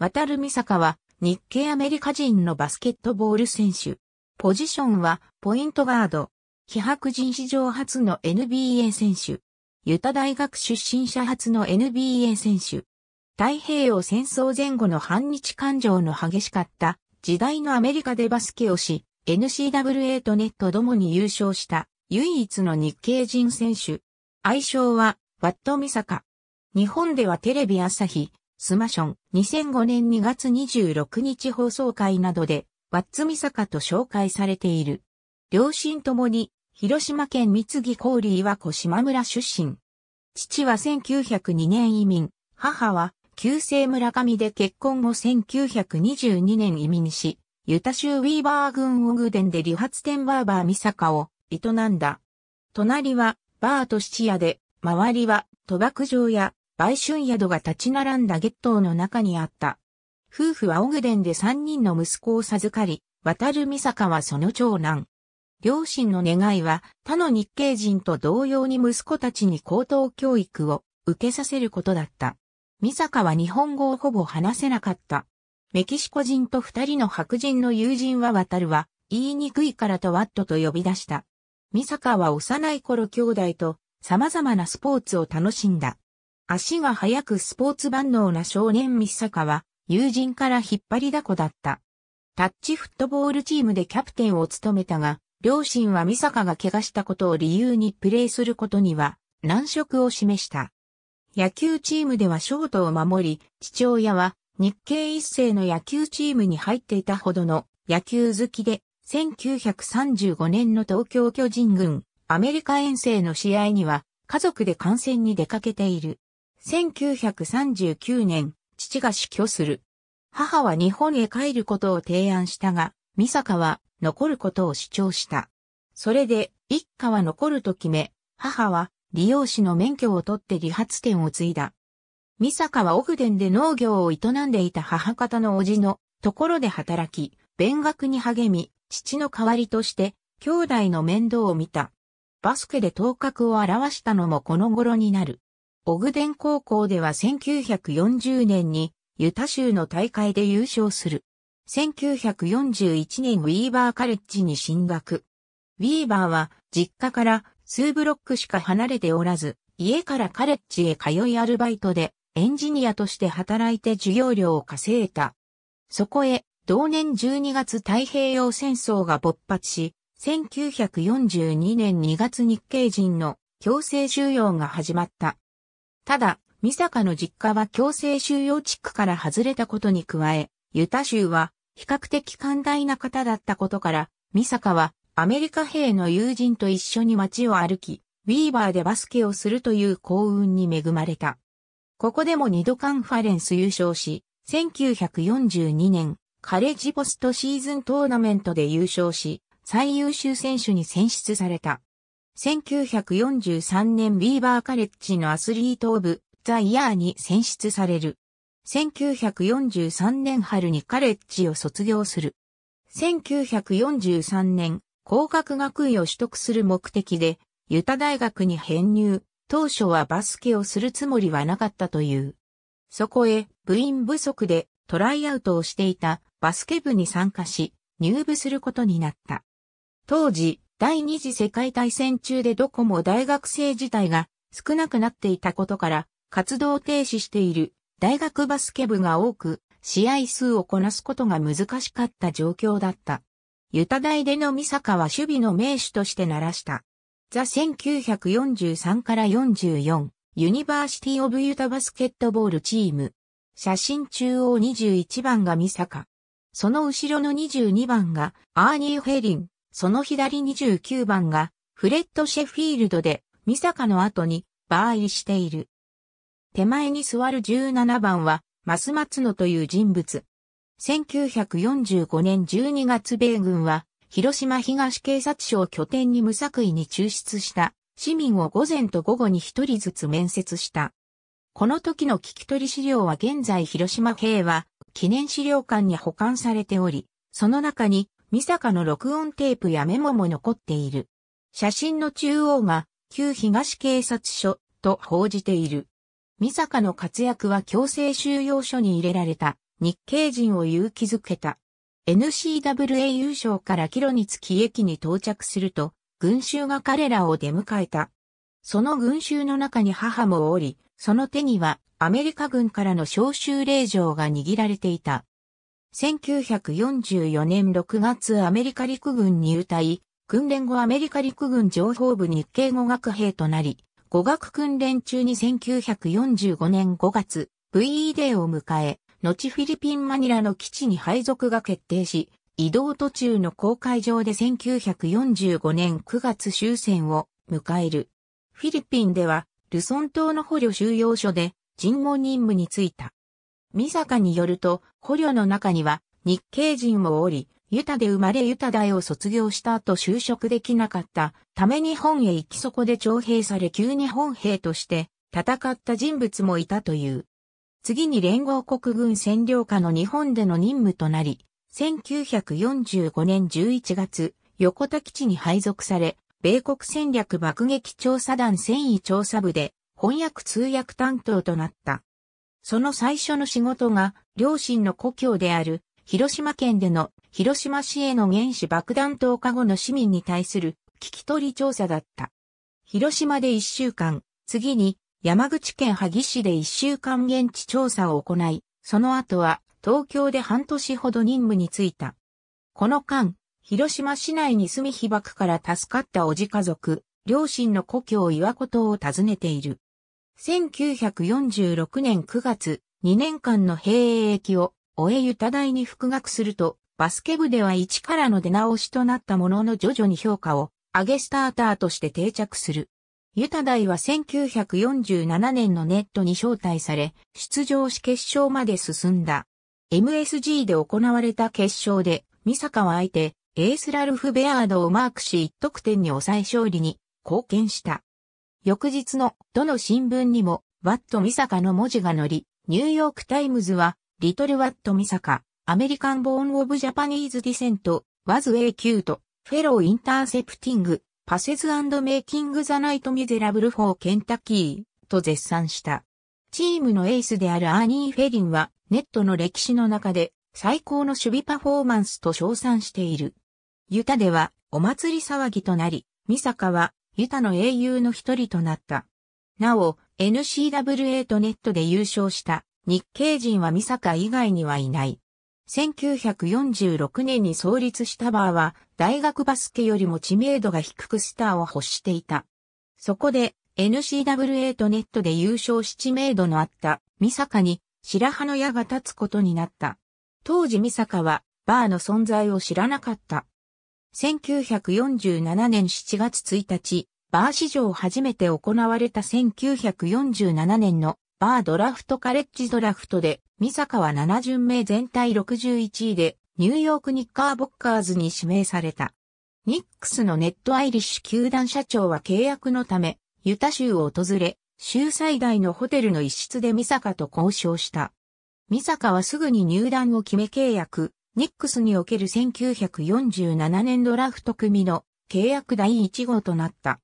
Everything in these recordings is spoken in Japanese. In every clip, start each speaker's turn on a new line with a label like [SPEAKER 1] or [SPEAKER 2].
[SPEAKER 1] 渡る美坂は日系アメリカ人のバスケットボール選手。ポジションはポイントガード。非白人史上初の NBA 選手。ユタ大学出身者初の NBA 選手。太平洋戦争前後の反日感情の激しかった時代のアメリカでバスケをし、NCAA とネットどもに優勝した唯一の日系人選手。愛称はワットミサカ。日本ではテレビ朝日、スマション2005年2月26日放送会などでワッツミサカと紹介されている。両親ともに広島県三木郡岩子島村出身。父は1902年移民、母は旧姓村上で結婚後1922年移民し、ユタ州ウィーバー郡オグデンで理髪店バーバーミサカを営んだ。隣はバーと質屋で、周りは賭博場や売春宿が立ち並んだゲットの中にあった。夫婦はオグデンで3人の息子を授かり、渡るミサカはその長男。両親の願いは他の日系人と同様に息子たちに高等教育を受けさせることだった。ミサカは日本語をほぼ話せなかった。メキシコ人と二人の白人の友人は渡るは言いにくいからとワットと呼び出した。ミサカは幼い頃兄弟と様々なスポーツを楽しんだ。足が速くスポーツ万能な少年ミサカは友人から引っ張りだこだった。タッチフットボールチームでキャプテンを務めたが、両親はミサカが怪我したことを理由にプレーすることには難色を示した。野球チームではショートを守り、父親は日系一世の野球チームに入っていたほどの野球好きで、1935年の東京巨人軍アメリカ遠征の試合には家族で観戦に出かけている。1939年、父が死去する。母は日本へ帰ることを提案したが、ミサカは残ることを主張した。それで、一家は残ると決め、母は利用士の免許を取って理髪店を継いだ。ミサカはオグデンで農業を営んでいた母方の叔父のところで働き、勉学に励み、父の代わりとして兄弟の面倒を見た。バスケで頭角を現したのもこの頃になる。オグデン高校では1940年にユタ州の大会で優勝する。1941年ウィーバーカレッジに進学。ウィーバーは実家から数ブロックしか離れておらず、家からカレッジへ通いアルバイトでエンジニアとして働いて授業料を稼いだ。そこへ同年12月太平洋戦争が勃発し、1942年2月日系人の強制収容が始まった。ただ、ミサカの実家は強制収容地区から外れたことに加え、ユタ州は比較的寛大な方だったことから、ミサカはアメリカ兵の友人と一緒に街を歩き、ウィーバーでバスケをするという幸運に恵まれた。ここでも2度カンファレンス優勝し、1942年、カレッジポストシーズントーナメントで優勝し、最優秀選手に選出された。1943年ウィーバーカレッジのアスリートオブザイヤーに選出される。1943年春にカレッジを卒業する。1943年、工学学位を取得する目的で、ユタ大学に編入。当初はバスケをするつもりはなかったという。そこへ部員不足でトライアウトをしていたバスケ部に参加し、入部することになった。当時、第二次世界大戦中でどこも大学生自体が少なくなっていたことから、活動停止している大学バスケ部が多く、試合数をこなすことが難しかった状況だった。ユタ大でのミサカは守備の名手として鳴らした。 The 1943から44、University of Utah basketball team。写真中央21番がミサカ。その後ろの22番がアーニー・フェリン。その左29番がフレッド・シェフィールドでミサカの後に BAA入りしている。手前に座る17番は、マスタツノという人物。1945年12月米軍は、広島東警察署を拠点に無作為に抽出した市民を午前と午後に一人ずつ面接した。この時の聞き取り資料は現在広島平和記念資料館に保管されており、その中にミサカの録音テープやメモも残っている。写真の中央が旧東警察署と報じている。ミサカの活躍は強制収容所に入れられた日系人を勇気づけた。NCWA 優勝からキロにつき駅に到着すると、群衆が彼らを出迎えた。その群衆の中に母もおり、その手にはアメリカ軍からの招集令状が握られていた。1944年6月アメリカ陸軍に入隊、訓練後アメリカ陸軍情報部日系語学兵となり、語学訓練中に1945年5月、VE デーを迎え、後フィリピンマニラの基地に配属が決定し、移動途中の公海上で1945年9月終戦を迎える。フィリピンでは、ルソン島の捕虜収容所で尋問任務に就いた。ミサカによると、捕虜の中には日系人もおり、ユタで生まれユタ大を卒業した後就職できなかったため日本へ行きそこで徴兵され旧日本兵として戦った人物もいたという。次に連合国軍占領下の日本での任務となり、1945年11月、横田基地に配属され、米国戦略爆撃調査団戦意調査部で翻訳通訳担当となった。その最初の仕事が、両親の故郷である、広島県での広島市への原子爆弾投下後の市民に対する聞き取り調査だった。広島で1週間、次に山口県萩市で1週間現地調査を行い、その後は東京で半年ほど任務に就いた。この間、広島市内に住み被爆から助かったおじ家族、両親の故郷岩子島を訪ねている。1946年9月、2年間の兵役を終えユタ大に復学すると、バスケ部では一からの出直しとなったものの徐々に評価を上げスターターとして定着する。ユタ大は1947年の NITに招待され、出場し決勝まで進んだ。MSG で行われた決勝で、ミサカは相手、エースラルフ・ベアードをマークし1得点に抑え勝利に貢献した。翌日のどの新聞にも、 Wat Misaka の文字が載り、ニューヨーク・タイムズは、 Little Wat Misaka, American born of Japanese descent, was a cute, fellow intercepting, passes and making the night miserable for Kentucky、と絶賛した。チームのエースであるアーニー・フェリンは、ネットの歴史の中で、最高の守備パフォーマンスと称賛している。ユタでは、お祭り騒ぎとなり、ミサカは、ユタの英雄の一人となった。なお、NCWA とネットで優勝した日系人はミサカ以外にはいない。1946年に創立したバーは、大学バスケよりも知名度が低くスターを欲していた。そこで、NCWA とネットで優勝し知名度のあったミサカに白羽の矢が立つことになった。当時ミサカはバーの存在を知らなかった。1947年7月1日、バー史上初めて行われた1947年のバードラフトカレッジドラフトでミサカは7巡目全体61位でニューヨークニッカーボッカーズに指名された。ニックスのネットアイリッシュ球団社長は契約のため、ユタ州を訪れ、州最大のホテルの一室でミサカと交渉した。ミサカはすぐに入団を決め契約、ニックスにおける1947年ドラフト組の契約第1号となった。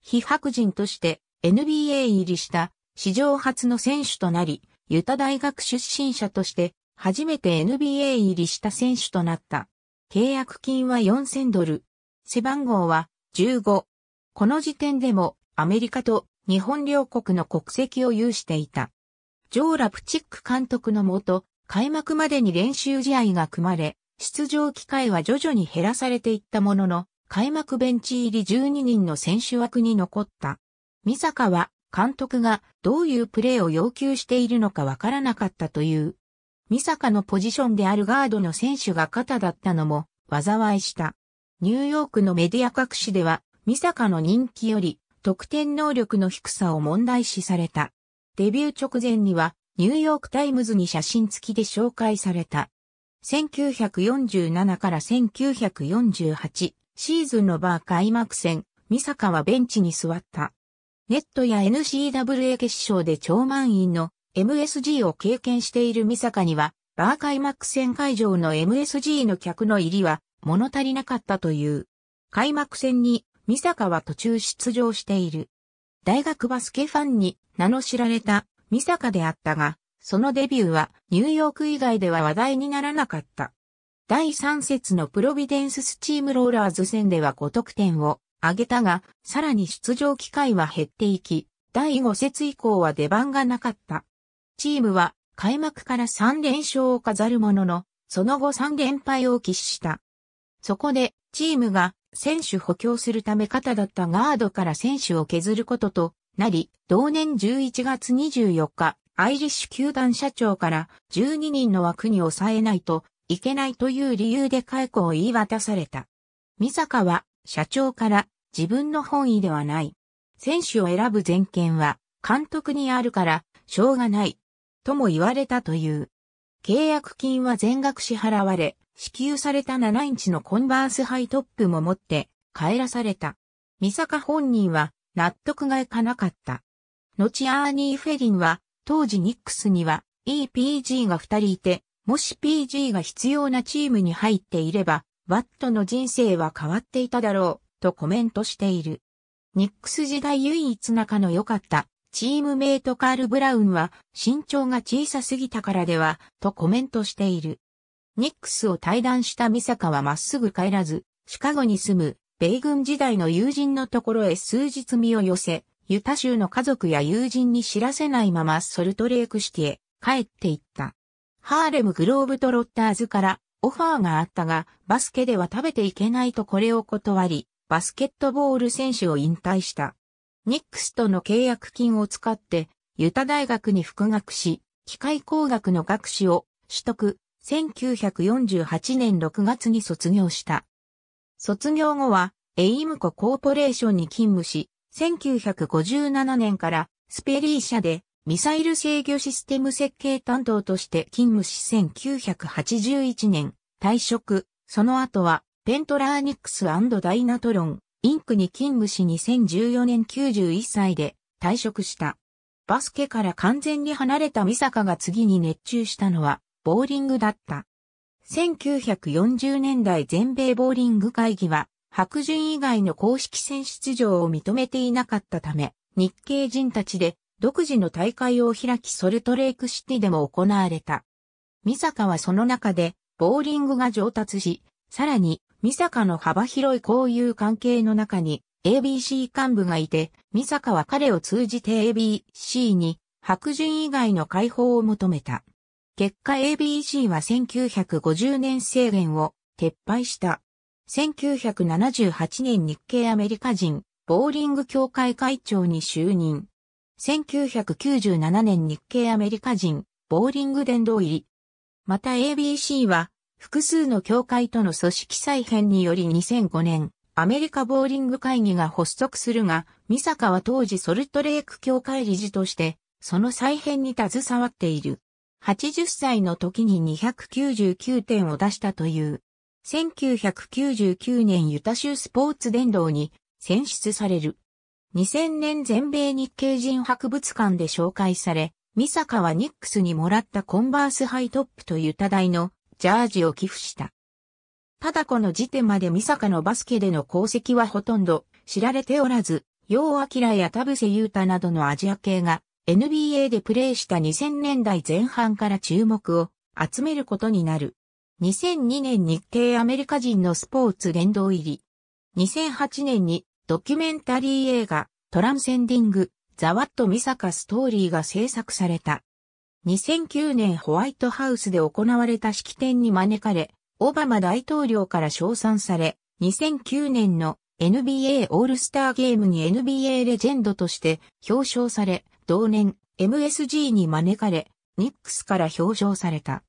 [SPEAKER 1] 非白人として NBA 入りした史上初の選手となり、ユタ大学出身者として初めて NBA 入りした選手となった。契約金は4000ドル。背番号は15。この時点でもアメリカと日本両国の国籍を有していた。ジョー・ラプチック監督のもと、開幕までに練習試合が組まれ、出場機会は徐々に減らされていったものの、開幕ベンチ入り12人の選手枠に残った。ミサカは監督がどういうプレーを要求しているのかわからなかったという。ミサカのポジションであるガードの選手が過多だったのも災いした。ニューヨークのメディア各紙では、ミサカの人気より得点能力の低さを問題視された。デビュー直前にはニューヨークタイムズに写真付きで紹介された。1947から1948シーズンの BAA開幕戦、ミサカはベンチに座った。 NITや NCAA 決勝で超満員の MSG を経験しているミサカには、バー開幕戦会場の MSG の客の入りは物足りなかったという。開幕戦にミサカは途中出場している。大学バスケファンに名の知られたミサカであったが、そのデビューはニューヨーク以外では話題にならなかった。第3節のプロビデンススチームローラーズ戦では5得点を挙げたが、さらに出場機会は減っていき、第5節以降は出番がなかった。チームは開幕から3連勝を飾るものの、その後3連敗を喫した。そこで、チームが選手補強するため肩だったガードから選手を削ることとなり、同年11月24日、アイリッシュ球団社長から12人の枠に抑えないといけないという理由で解雇を言い渡された。三坂は社長から自分の本意ではない。選手を選ぶ全権は監督にあるからしょうがない。とも言われたという。契約金は全額支払われ、支給された7インチのコンバースハイトップも持って帰らされた。三坂本人は納得がいかなかった。後アーニー・フェリンは当時ニックスには EPG が2人いて、もし PG が必要なチームに入っていれば、ワットの人生は変わっていただろう、とコメントしている。ニックス時代唯一仲の良かったチームメイトカール・ブラウンは身長が小さすぎたからでは、とコメントしている。ニックスを退団したミサカはまっすぐ帰らず、シカゴに住む米軍時代の友人のところへ数日身を寄せ、ユタ州の家族や友人に知らせないままソルトレークシティへ帰っていった。ハーレムグローブトロッターズからオファーがあったが、バスケでは食べていけないとこれを断り、バスケットボール選手を引退した。ニックスとの契約金を使って、ユタ大学に復学し、機械工学の学士を取得、1948年6月に卒業した。卒業後は、 EIMCO Corporation に勤務し、1957年からスペリー社でミサイル制御システム設計担当として勤務し1981年退職、その後はペントラーニックスダイナトロン、 Inc. に勤務し2014年91歳で退職した。バスケから完全に離れたミサカが次に熱中したのは、ボーリングだった。1940年代全米ボーリング会議は、白人以外の公式戦出場を認めていなかったため、日系人たちで独自の大会を開きソルトレイクシティでも行われた。ミサカはその中で、ボーリングが上達し、さらにミサカの幅広い交友関係の中に ABC 幹部がいて、ミサカは彼を通じて ABC に白人以外の解放を求めた。結果 ABC は1950年制限を撤廃した。1978年日系アメリカ人ボーリング協会会長に就任。1997年日系アメリカ人ボーリング殿堂入り。また ABC は複数の協会との組織再編により2005年、アメリカボーリング会議が発足するが、ミサカは当時ソルトレーク協会理事として、その再編に携わっている。80歳の時に299点を出したという。1999年ユタ州スポーツ殿堂に選出される。2000年全米日系人博物館で紹介され、ミサカはニックスにもらったコンバースハイトップとユタ大のジャージを寄付した。ただこの時点までミサカのバスケでの功績はほとんど知られておらず、ヨーアキラや田臥勇太などのアジア系が NBA でプレーした2000年代前半から注目を集めることになる。2002年日系アメリカ人のスポーツ殿堂入り。2008年にドキュメンタリー映画トランセンディングザワットミサカストーリーが制作された。2009年ホワイトハウスで行われた式典に招かれ、オバマ大統領から称賛され、2009年の NBA オールスターゲームに NBA レジェンドとして表彰され、同年 MSG に招かれ、ニックスから表彰された。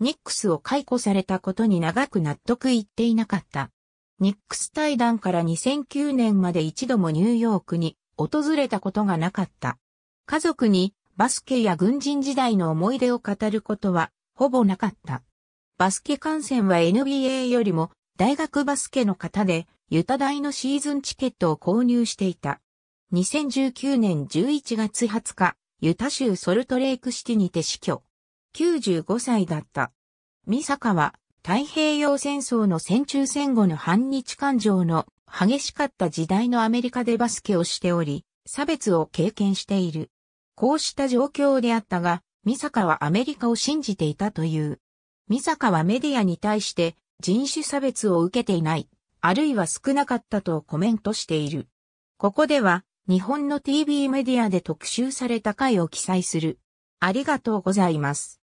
[SPEAKER 1] ニックスを解雇されたことに長く納得いっていなかった。ニックス対談から2009年まで一度もニューヨークに訪れたことがなかった。家族にバスケや軍人時代の思い出を語ることはほぼなかった。バスケ観戦は NBA よりも大学バスケの方でユタ大のシーズンチケットを購入していた。2019年11月20日、ユタ州ソルトレイクシティにて死去。95歳だった。ミサカは、太平洋戦争の戦中戦後の反日感情の激しかった時代のアメリカでバスケをしており、差別を経験している。こうした状況であったが、ミサカはアメリカを信じていたという。ミサカはメディアに対して人種差別を受けていない、あるいは少なかったとコメントしている。ここでは、日本の TV メディアで特集された回を記載する。ありがとうございます。